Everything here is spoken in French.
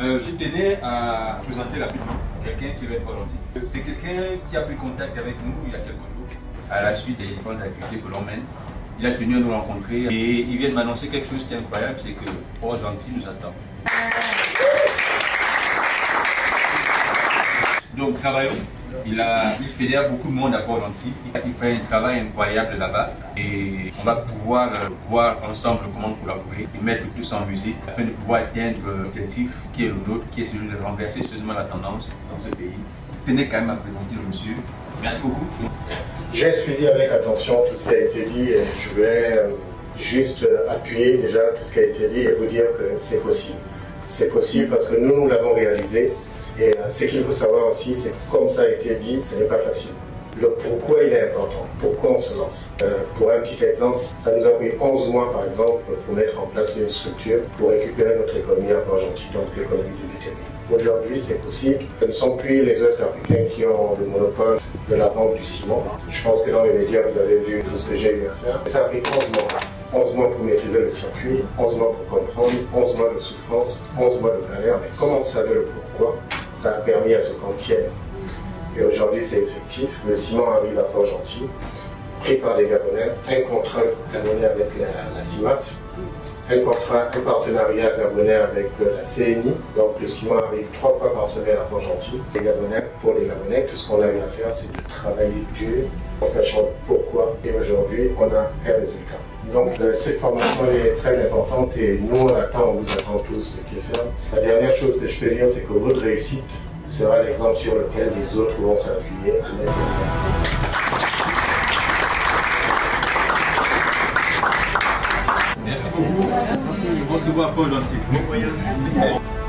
Euh, je tenais à présenter rapidement quelqu'un qui va être gentil. C'est quelqu'un qui a pris contact avec nous il y a quelques jours, à la suite des différentes activités que l'on mène. Il a tenu à nous rencontrer et il vient de m'annoncer quelque chose qui est incroyable, c'est que Port Gentil nous attend. Donc travaillons. Il, fédère beaucoup de monde à Port-Gentil. Il fait un travail incroyable là-bas. Et on va pouvoir euh, voir ensemble comment collaborer et mettre tous en musique afin de pouvoir atteindre l'objectif qui est le nôtre, qui est celui de renverser sérieusement la tendance dans ce pays. Tenez quand même à présenter le monsieur. Merci beaucoup. J'ai suivi avec attention tout ce qui a été dit je voulais euh, juste appuyer déjà tout ce qui a été dit et vous dire que c'est possible. C'est possible parce que nous, nous l'avons réalisé. Et euh, ce qu'il faut savoir aussi, c'est que comme ça a été dit, ce n'est pas facile. Le pourquoi il est important, pourquoi on se lance? Euh, pour un petit exemple, ça nous a pris 11 mois par exemple pour mettre en place une structure pour récupérer notre économie Argentine, donc l'économie du BTP. Aujourd'hui, c'est possible. Ce ne sont plus les Ouest africains qui ont le monopole de la vente du ciment. Je pense que dans les médias, vous avez vu tout ce que j'ai eu à faire. Ça a pris 11 mois. 11 mois pour maîtriser le circuit, 11 mois pour comprendre, 11 mois de souffrance, 11 mois de galère. Mais comme on savait le pourquoi, ça a permis à ce qu'on tienne. Et aujourd'hui, c'est effectif. Le ciment arrive à Port-Gentil, pris par les Gabonais, un contrat gabonais avec la, la CIMAF, un contrat, un partenariat gabonais avec euh, la CNI. Donc le ciment arrive trois fois par semaine à Port-Gentil. Les Gabonais, pour les Gabonais, tout ce qu'on a eu à faire, c'est de travailler dur, en sachant pourquoi. Et aujourd'hui, on a un résultat. Donc euh, cette formation est très importante et nous on attend, on vous attend tous de pied ferme. La dernière chose que je peux dire, c'est que votre réussite sera l'exemple sur lequel les autres vont s'appuyer à l'aide Merci beaucoup. Recevoir Paul Gentil.